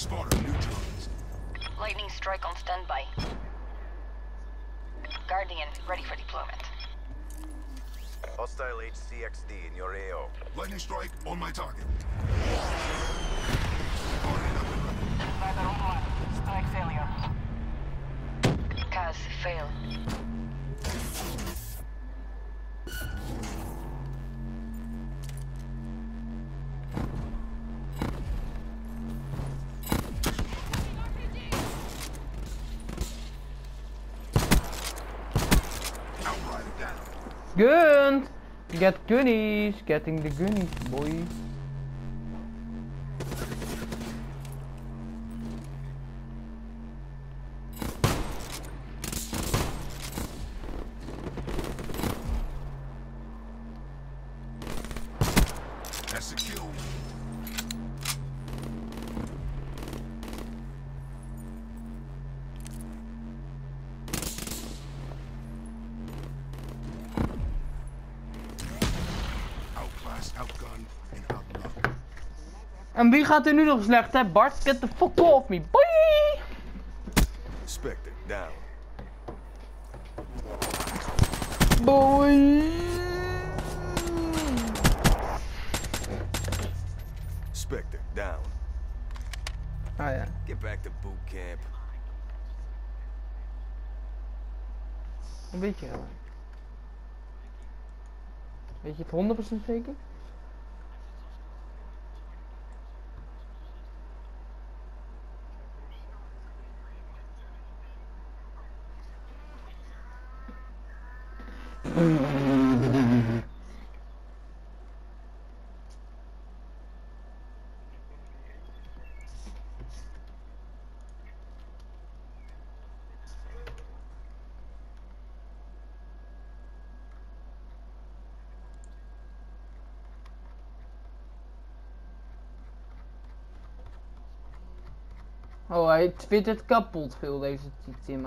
Spotted neutrons. Lightning strike on standby. Guardian, ready for deployment. Hostile HCXD in your AO. Lightning strike on my target. Spotted up and running. Sniper online. Strike failure. Kaz, fail. Guns! Get gunnies! Getting the gunnies, boy. That's En wie gaat er nu nog slecht, hè? Bart, get the fuck off me, boy! Spectre down. Boy! Spectre down. Ah ja. Get back to boot camp. Een beetje. Weet je het 100% zeker? Oh, hij twittert kapot veel deze Tim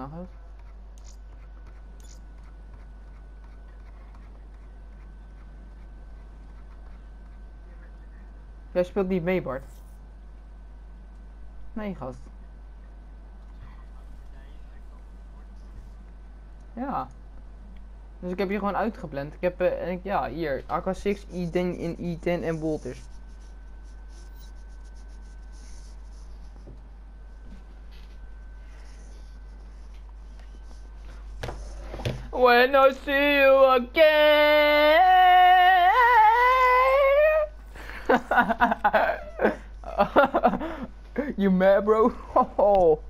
Jij speelt niet mee, Bart. Nee, gast. Ja. Dus ik heb je gewoon uitgepland. Ik heb, en ik, ja, hier, AK6, E10 in E10 en Wolters. When I see you again. you mad, bro? Oh.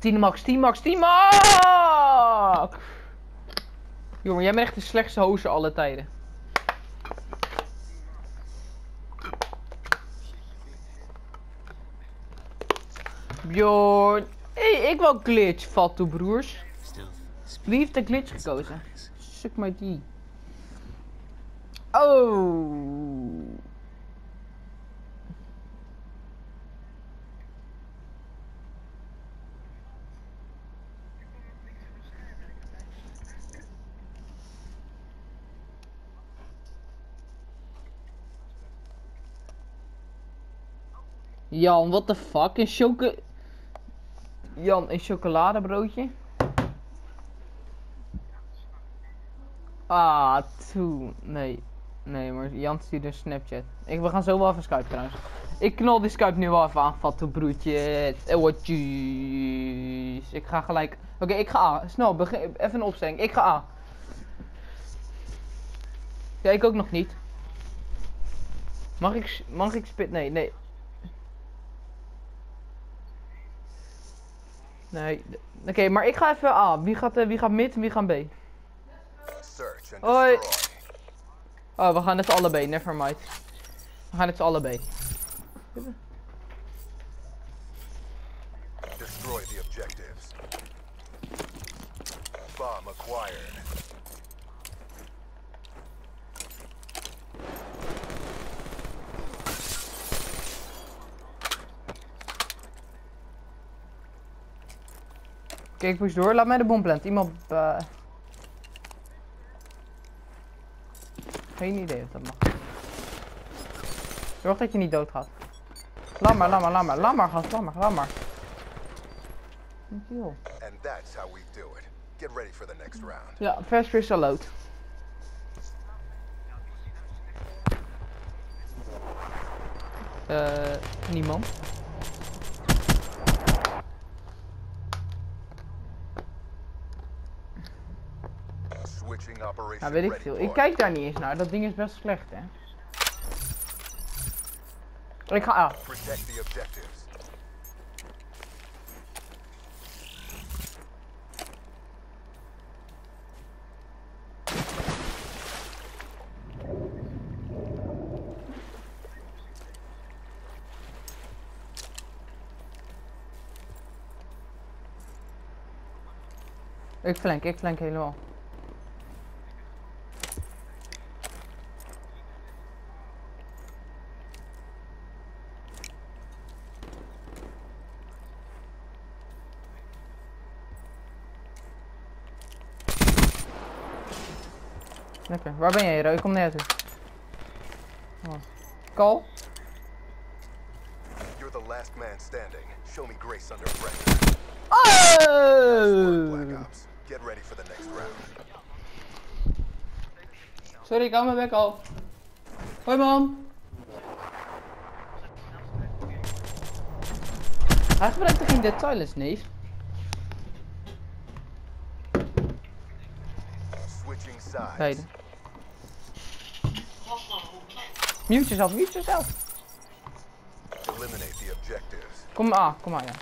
Tien max, 10 max, 10 max! Jongen, jij bent echt de slechtste hozer alle tijden. Bjorn. Hey, ik wil glitch, Fatu broers. Wie heeft de glitch gekozen? Suk maar die. Oh. Jan, what the fuck? Een choco... Jan, een chocoladebroodje? Ah, toe. Nee. Nee, maar Jan stuurde een Snapchat. Ik, we gaan zo wel even Skype trouwens. Ik knal die Skype nu wel even aan, fatte broertje. Eh, wat jeez. Ik ga gelijk... Oké, ik ga A. Snel, begin... even een opstelling. Ik ga A. Ja, ik ook nog niet. Mag ik... Mag ik spit... Nee, nee. Nee. Oké, maar ik ga even A. Wie gaat, eh, wie gaat mid en wie gaat B? Hoi. Oh, we gaan het allebei. Never mind. We gaan het allebei. Destroy the objectives. Bomb acquired. Kijk, push door. Laat mij de bom planten. Iemand... eh, Geen idee of dat mag. Zorg dat je niet doodgaat. Laat maar, laat maar, laat maar. Laat maar, gast. Laat maar, laat maar. And that's how we do it. Get ready for the next round. Ja, vers frisse lood. Eh, niemand. Switching operation Nou, weet ik veel. Ik kijk daar niet eens naar. Dat ding is best slecht, hè. Ik ga... Ah, the objectives. ik flank, ik flank helemaal. Lekker. Waar ben jij, Hero? Ik kom toe. Oh. Call? You're the last man standing. Show me grace under pressure. Black Oh! Ops. Get ready for the next round. Sorry, ik hou mijn bek al. Hoi, man. Hij gebruikt toch geen Silence, neef? Switching sides. Mute jezelf, mute jezelf. Eliminate the objectives. Kom maar, ah, kom maar, ja.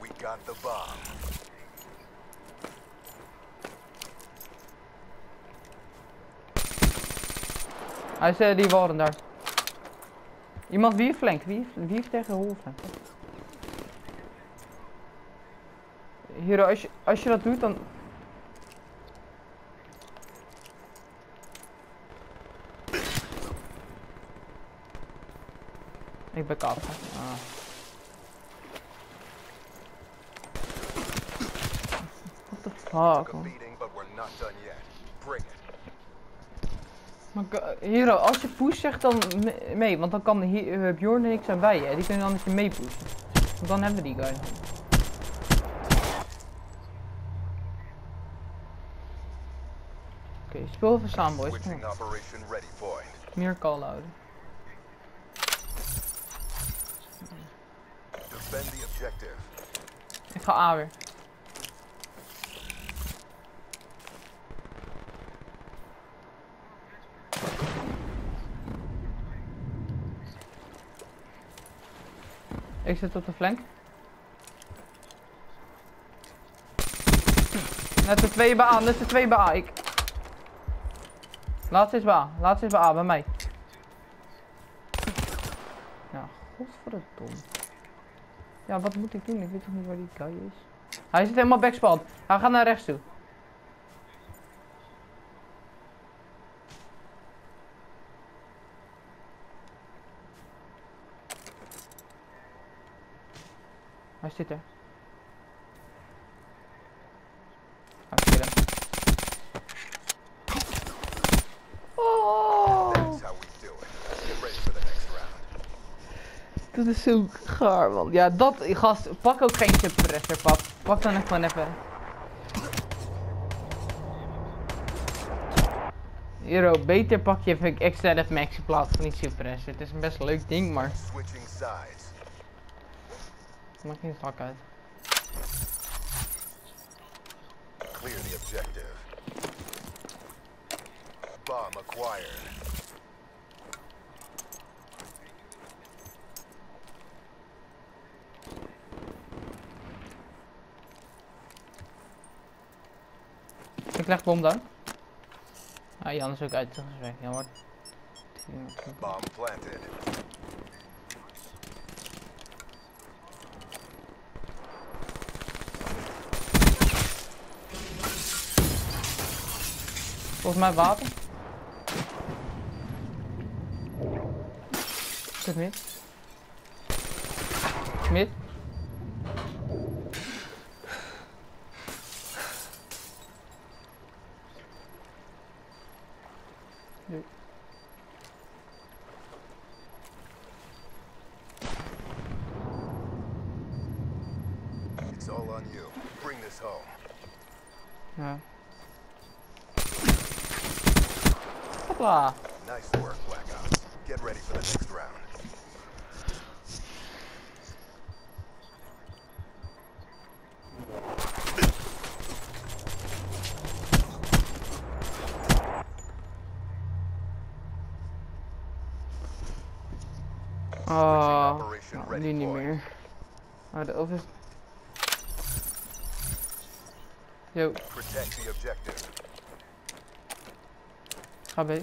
We got the bomb. Hij is die waren daar. Iemand wie flank? Wie heeft, wie tegen hoe flank? Hero, als je, als je dat doet, dan... Ik ben kapot. Ah. What the fuck, man. Maar ga- Hero, als je push zegt dan me- mee, want dan kan eh, Bjorn en ik zijn bij je. hè. Die kunnen dan met je mee pushen. Want dan hebben we die guy. Oké, speel even samen boys. Meer call houden. Defend the objective. Ik ga A weer. Ik zit op de flank. Net de twee bij A, net de twee bij A. Ik... Laatste is bij A, laatste is bij A, bij mij. Ja, godverdomme. Ja, wat moet ik doen? Ik weet toch niet waar die guy is. Hij zit helemaal backspawn. Hij gaat naar rechts toe. Hij zit er. Ga ik killen. Oh, That's how we do it. Get ready for the next round. Dat is zo gaar, man. Ja, dat, gast, pak ook geen suppressor, pap. Pak dan gewoon even. Hero, beter pak je even extra max in plaats van die suppressor. Het is een best leuk ding, maar maakt geen zak uit. Clear the objective. Bomb acquired. Leg bom down. Ah, Jan is ook uit zijn weg, jammer. Bomb planted. Volgens mij water. Zit mid. Mid. Hopla. Nice work, Black Ops. Get ready for the next round. Oh, operation nou, ready nu niet point. meer. Maar de over. Yo, Protect the objective. Ga B.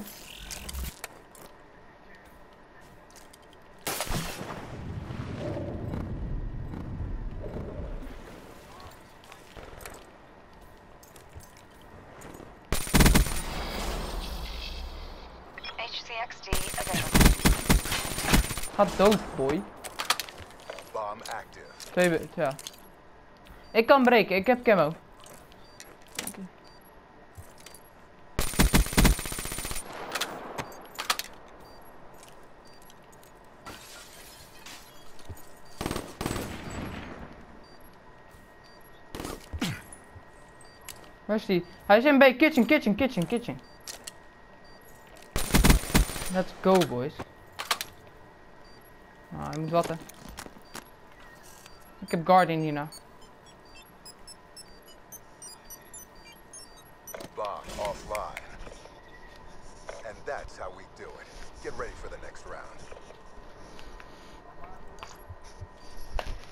Ga dood, boy. Bomb active. Twee, ja. Ik kan breken, ik heb camo. Die? Hij is in B, kitchen, kitchen, kitchen, kitchen. Let's go, boys. Ah, hij moet watten. Ik heb Guardian hierna. Offline. And that's how we do it. Get ready for the next round.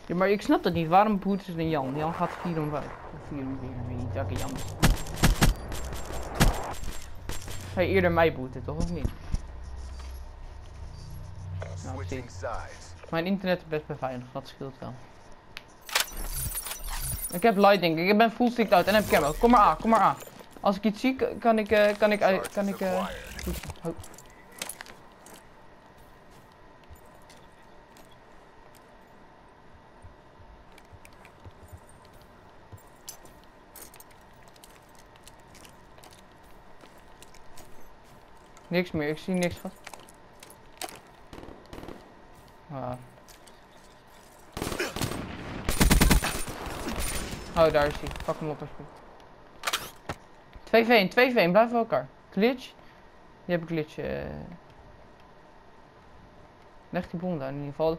Ja, maar ik snap dat niet. Waarom boeten ze dan Jan? Jan gaat 4 om 5. Of 4 om 4, weet niet welke Jan is. Ga je eerder mij boeten, toch? Of niet? Sides. Mijn internet is best beveiligd, dat scheelt wel. Ik heb lightning, ik ben full stick uit en heb camo. Kom maar aan, kom maar aan. Als ik iets zie, kan ik, eh, kan ik, eh, kan ik, eh, acquired. goed- Niks meer, ik zie niks van. Ah. Oh, daar is hij. Pak hem op alsjeblieft. 2v1, 2v1, blijf bij elkaar. Glitch. Die heb ik glitch. eh. Leg die bom daar in ieder geval.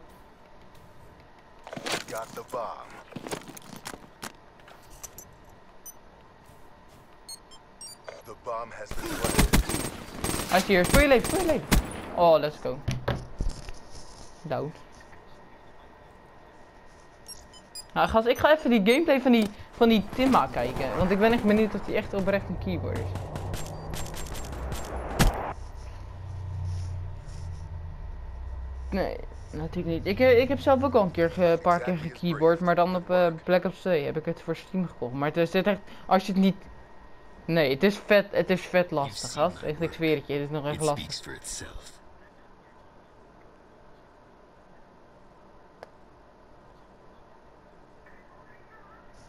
Got the bomb. The bomb has been planted. Hij is hier. Leven, voor je leven. Oh, let's go. Dood. Nou, ik ga even die gameplay van die, van die Timma kijken. Want ik ben echt benieuwd of die echt oprecht een keyboard is. Nee, natuurlijk niet. Ik, eh, ik heb zelf ook al een keer een paar keer gekeyboard, maar dan op eh, Black Ops 2 heb ik het voor Steam gekocht. Maar het is echt, als je het niet... Nee, het is vet, het is vet lastig, gast. Echt, ik zweer het je, het is nog echt lastig.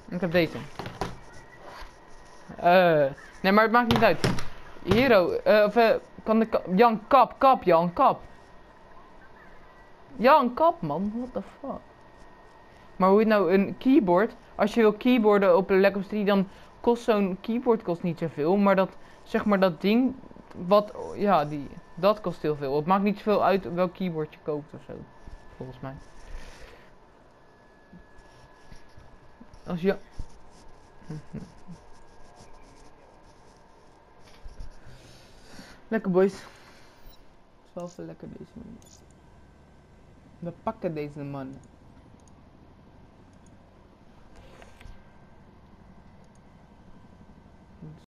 Ik heb deze. Eh, nee, maar het maakt niet uit. Hero, eh, of eh, kan de ka- Jan, kap, kap, Jan, kap. Jan, kap, man. What the fuck. Maar hoe het nou een keyboard, als je wil keyboarden op een Black Ops 3, dan kost zo'n keyboard kost niet zoveel. Maar dat, zeg maar dat ding, wat, ja, die, dat kost heel veel. Het maakt niet zoveel uit welk keyboard je koopt of zo. Volgens mij. Als je... Lekker boys. Even lekker deze man. We pakken deze man.